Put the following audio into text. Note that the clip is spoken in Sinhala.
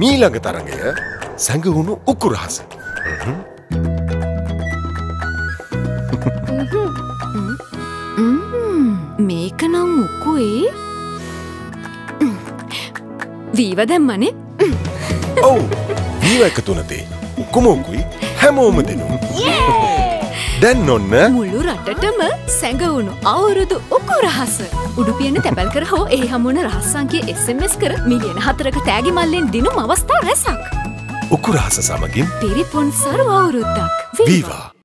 මීළඟ තරඟය සැඟවුණු උකුරහස. මේක නම් උක්කුයි වීව දැම්මනේ. ඔවු. වීව එකතුනතේ. උකුමෝකුයි හැමෝම දෙනු. දැන් ඔන්න මුළු රටටම සැඟවුණු අවුරුදු උකු රහස. උඩුපියන තැබැල් කර හෝ ඒ හමුණ රහස්සන්ගේ එසMS කර මිලියන හතරක තෑගි මල්ලෙන් දිනුම් අවස්ථා රැසක්. උකුරහස සමගින් පිරිපුන් සරු අවුරුද්දක්. වීවා.